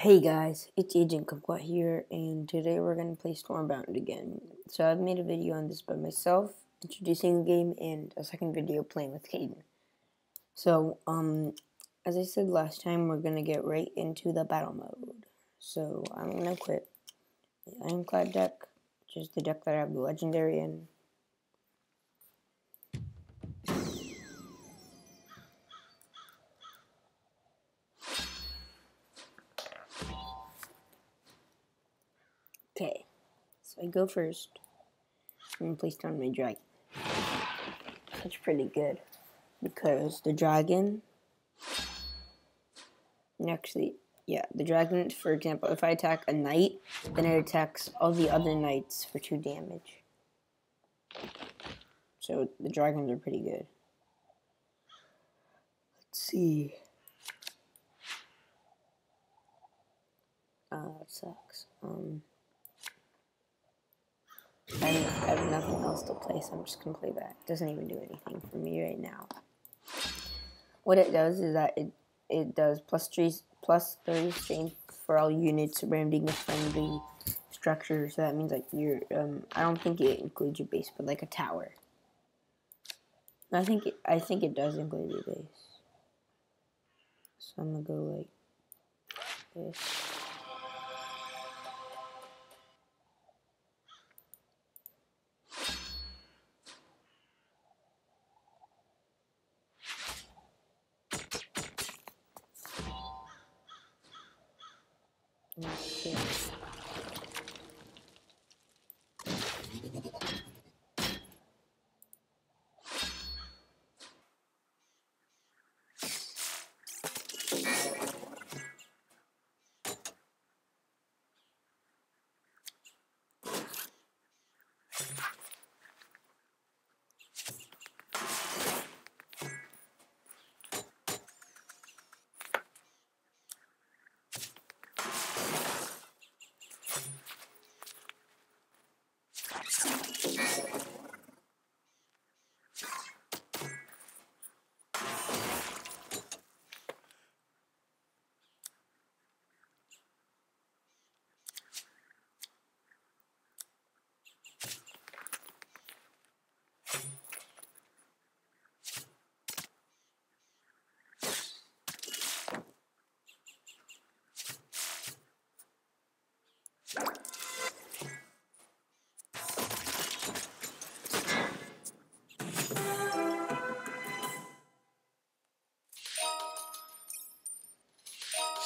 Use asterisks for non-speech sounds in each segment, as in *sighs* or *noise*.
Hey guys, it's Agent Kumquat here, and today we're going to play Stormbound again. So I've made a video on this by myself, introducing the game, and a second video playing with Caden. So, um, as I said last time, we're going to get right into the battle mode. So, I'm going to equip the Ironclad deck, which is the deck that I have the Legendary in. Okay, so I go first. I'm gonna place down my dragon. That's pretty good because the dragon. Actually, yeah, the dragon. For example, if I attack a knight, then it attacks all the other knights for two damage. So the dragons are pretty good. Let's see. Oh, that sucks. Um. I have, nothing else to play, so I'm just gonna play that. It doesn't even do anything for me right now. What it does is that it it does plus three plus thirty strength for all units surrounding a friendly structure. So that means like you're um I don't think it includes your base, but like a tower. I think it, I think it does include your base. So I'm gonna go like this. from the field.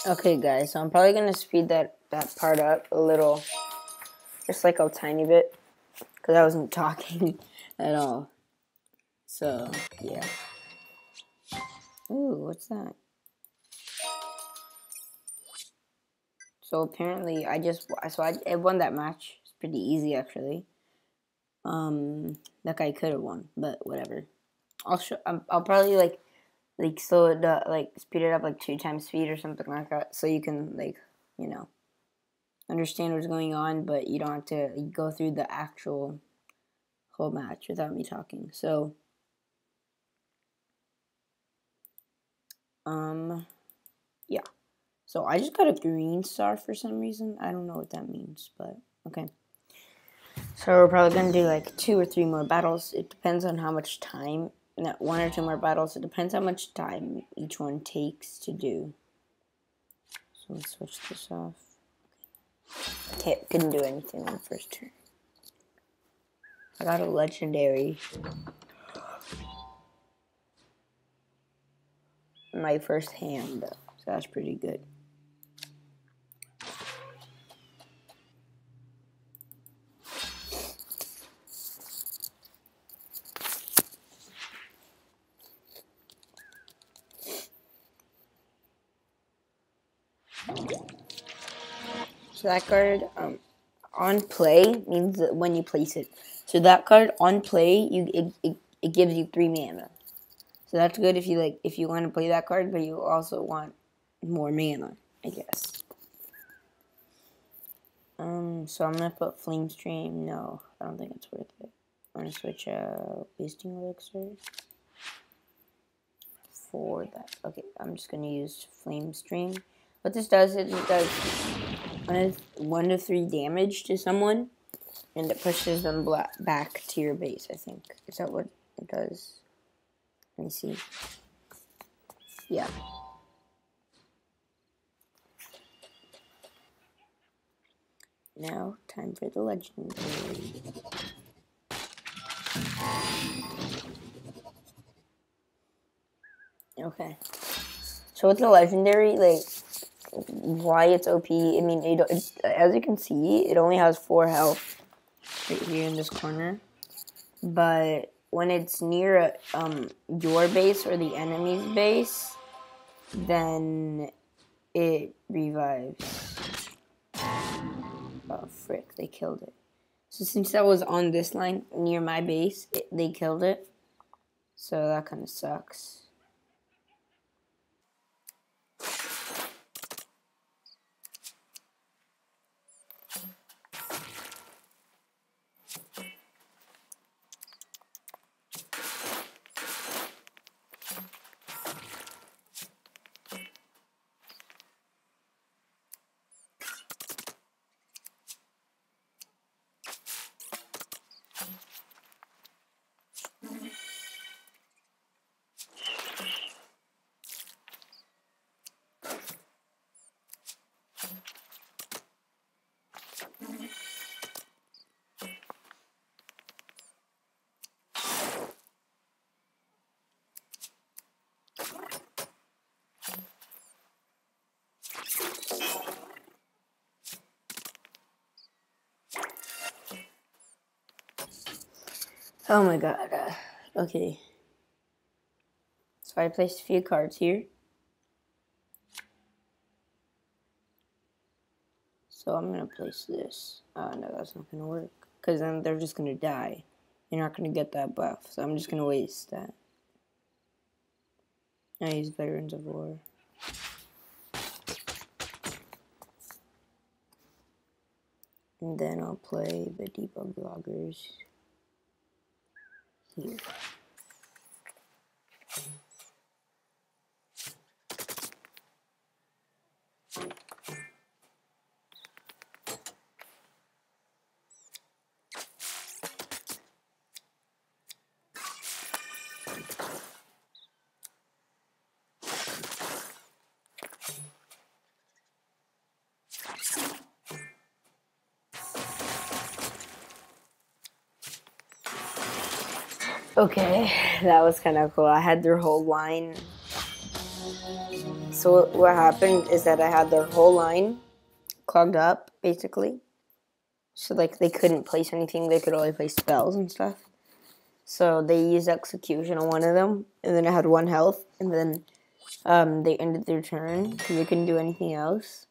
Okay, guys, so I'm probably gonna speed that that part up a little, just like a tiny bit, because I wasn't *laughs* talking at all. So yeah. Ooh, what's that? So apparently, I just so I, I won that match. It's pretty easy actually. Um, that guy could have won, but whatever. I'll show. I'll probably like like slow it up, like speed it up like two times speed or something like that, so you can like you know understand what's going on, but you don't have to like, go through the actual whole match without me talking. So, um, yeah. So I just got a green star for some reason. I don't know what that means, but okay. So we're probably gonna do like two or three more battles. It depends on how much time one or two more battles. It depends how much time each one takes to do. So let's switch this off. Okay, couldn't do anything on the first turn. I got a legendary. My first hand, so that's pretty good. So that card um, on play means that when you place it. So that card on play, you it, it, it gives you three mana. So that's good if you like if you want to play that card, but you also want more mana, I guess. Um, so I'm gonna put Flame Stream. No, I don't think it's worth it. I'm gonna switch out Boosting Elixir for that. Okay, I'm just gonna use Flame Stream. What this does is it does one, to three damage to someone, and it pushes them back to your base, I think. Is that what it does? Let me see. Yeah. Now, time for the legendary. Okay. So with the legendary, like, why it's OP, I mean, it, it, as you can see, it only has 4 health right here in this corner. But when it's near um, your base or the enemy's base, then it revives. Oh, frick, they killed it. So since that was on this line near my base, it, they killed it. So that kind of sucks. Oh my god. Uh, okay. So I placed a few cards here. So I'm to place this. Oh no, that's not to work. Because then they're just to die. You're not to get that buff. So I'm just to waste that. I use Veterans of War. And then I'll play the debug loggers here. Okay, that was kind of cool. I had their whole line. So what happened is that I had their whole line clogged up, basically. So like they couldn't place anything; they could only place spells and stuff. So they used execution on one of them, and then I had one health, and then um, they ended their turn because they couldn't do anything else.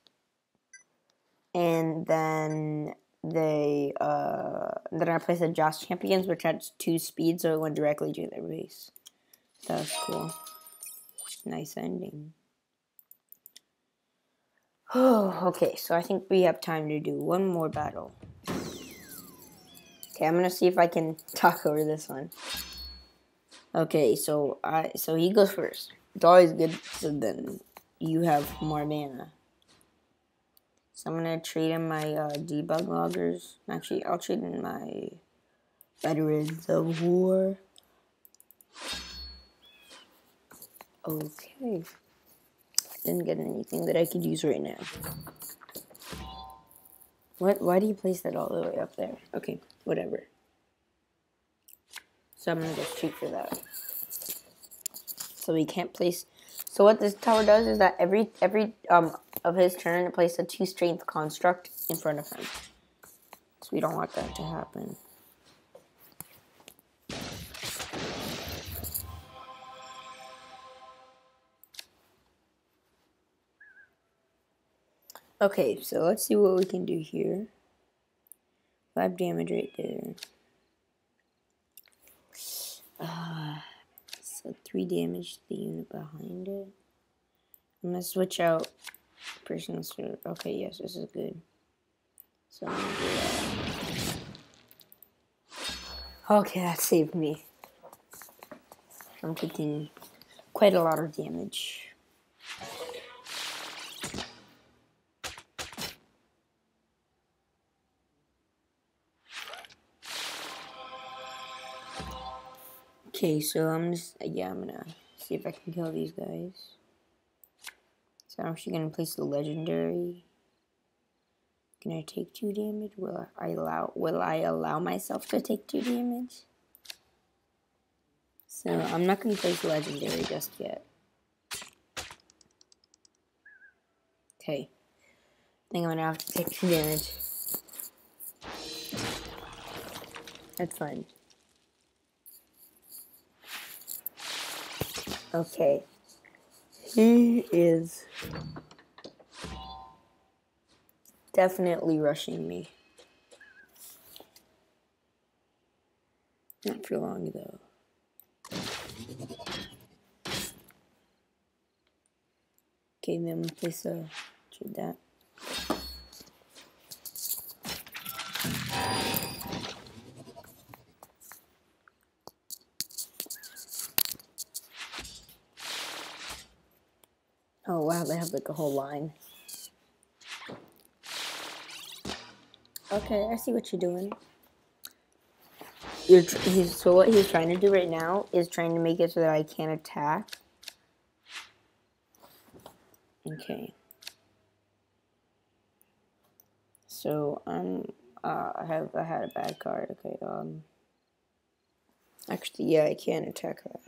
And then they uh then I placed the Joust Champions, which had two speeds, so it went directly to their base. That was cool. Nice ending. Oh, *sighs* okay, so I think we have time to do one more battle. Okay, I'm gonna see if I can *laughs* talk over this one. Okay, so I so he goes first. It's always good so then you have more mana. So I'm gonna trade in my uh, debug loggers. Actually, I'll trade in my veterans of war. Okay. Didn't get anything that I could use right now. What? Why do you place that all the way up there? Okay, whatever. So I'm gonna go straight for that. So we can't place so what this tower does is that every every um of his turn, it places a two strength construct in front of him. So we don't want that to happen. Okay, so let's see what we can do here. Five damage right there. Uh, so three damage to the unit behind it. I'm gonna switch out person's okay, yes, this is good. So that. Okay, that saved me. I'm taking quite a lot of damage. Okay, so I'm just, uh, yeah, I'm gonna see if I can kill these guys. So I'm actually gonna place the legendary. Can I take two damage? Will I allow, will I allow myself to take two damage? So I'm not gonna place legendary just yet. Okay. I think I'm gonna have to take two damage. That's fine. Okay. He is definitely rushing me. Not for long though. Okay, then we place a that. They have like a whole line. Okay, I see what you're doing. You're he's, so what he's trying to do right now is trying to make it so that I can't attack. Okay. So um, uh, I have I had a bad card. Okay. Um. Actually, yeah, I can't attack that.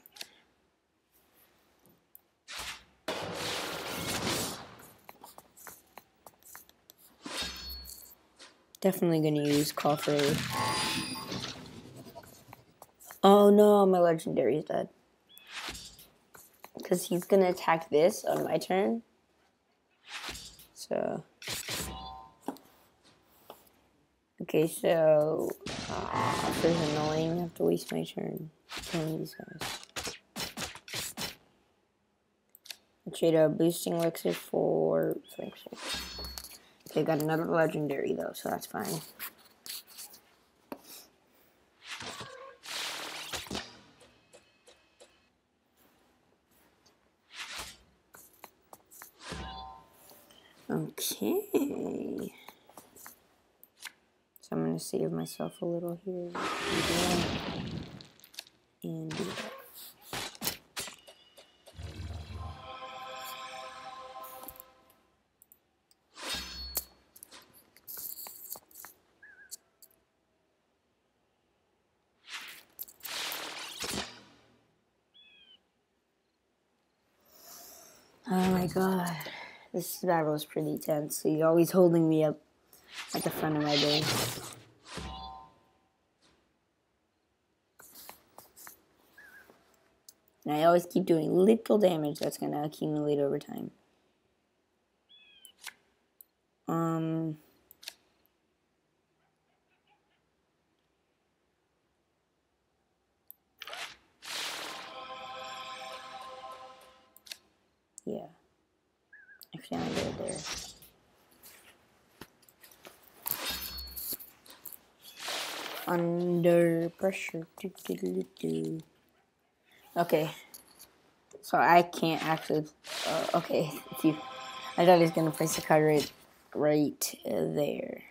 Definitely gonna use Coffer. Oh no, my legendary is dead. Because he's gonna attack this on my turn. So. Okay, so. Uh, this is annoying. I have to waste my turn killing these guys. Trade a boosting elixir for. Okay, got another legendary though, so that's fine. Okay. So I'm going to save myself a little here. And my god. This battle is pretty tense. He's always holding me up at the front of my base. And I always keep doing little damage that's going to accumulate over time. Um... Yeah. Good there. Under pressure. Okay. So I can't actually. Uh, okay, you, I thought he was gonna place the card right, right there.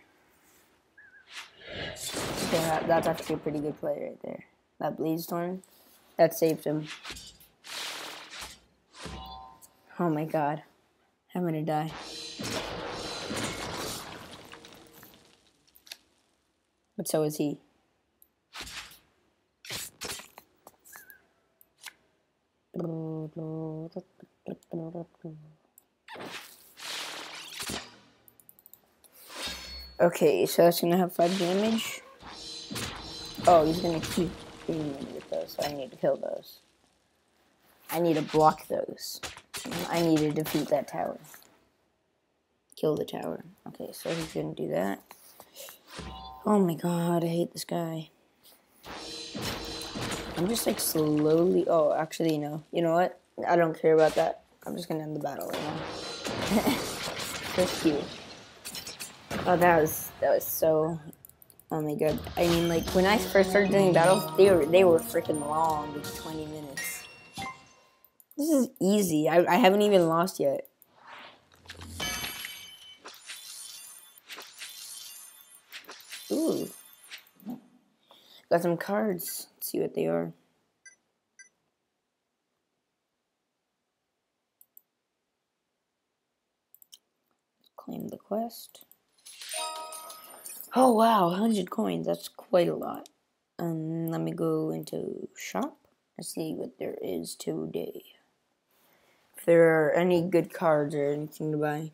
Okay, that, that's actually a pretty good play right there. That Bleedstorm, that saved him. Oh my god. I'm gonna die. But so is he. Okay, so that's gonna have five damage. Oh, he's gonna keep beating me with those, so I need to kill those. I need to block those. I need to defeat that tower. Kill the tower. Okay, so he's gonna do that. Oh my god, I hate this guy. I'm just like slowly. Oh, actually, no. You know what? I don't care about that. I'm just gonna end the battle right now. *laughs* That's cute. Oh, that was that was so. Oh my god. I mean, like when I first started doing battles, they were they were freaking long, like 20 minutes. This is easy. I, I haven't even lost yet. Ooh. Got some cards. Let's see what they are. Claim the quest. Oh wow, 100 coins. That's quite a lot. Um, let me go into shop and see what there is today. There are any good cards or anything to buy.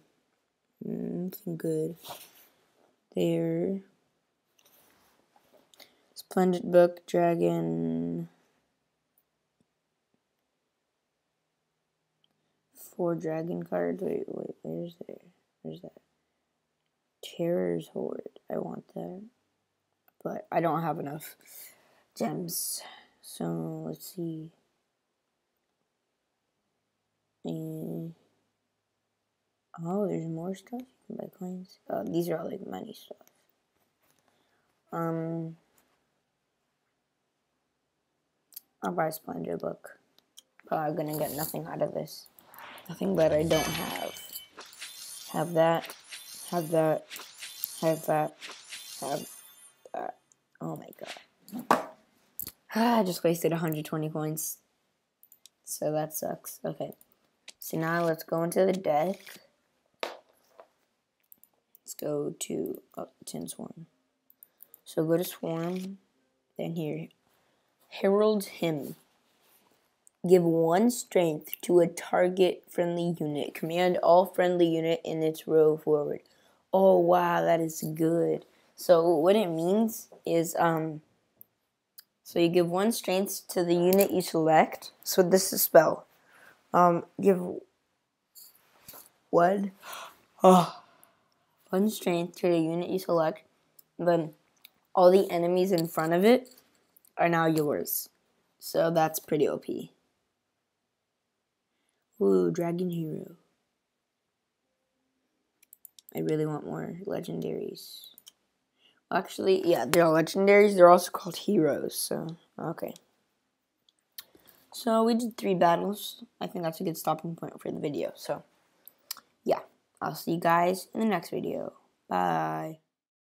Hmm, anything good. There. Splendid Book, Dragon. Four dragon cards. Wait, wait, where's there? Where's that? Terror's Horde. I want that. But I don't have enough gems. So let's see. And oh, there's more stuff. You can buy coins. Oh, these are all like money stuff. Um, I'll buy a Splendor book. Probably gonna get nothing out of this. Nothing that I don't have. Have that. Have that. Have that. Have that. Oh my god. *sighs* I just wasted 120 coins. So that sucks. Okay. So now let's go into the deck. Let's go to oh, Tin Swarm. So go to Swarm. Then here. Herald Hymn. Give one strength to a target friendly unit. Command all friendly unit in its row forward. Oh wow, that is good. So what it means is um so you give one strength to the unit you select. So this is spell. Um give one oh, one strength to the unit you select. Then all the enemies in front of it are now yours. So that's pretty OP. Ooh, Dragon Hero. I really want more legendaries. Actually, yeah, they're all legendaries. They're also called heroes, so, okay. So, we did three battles. I think that's a good stopping point for the video. So, yeah, I'll see you guys in the next video. Bye.